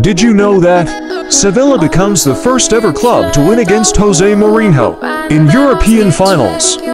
Did you know that? Sevilla becomes the first ever club to win against Jose Mourinho in European finals.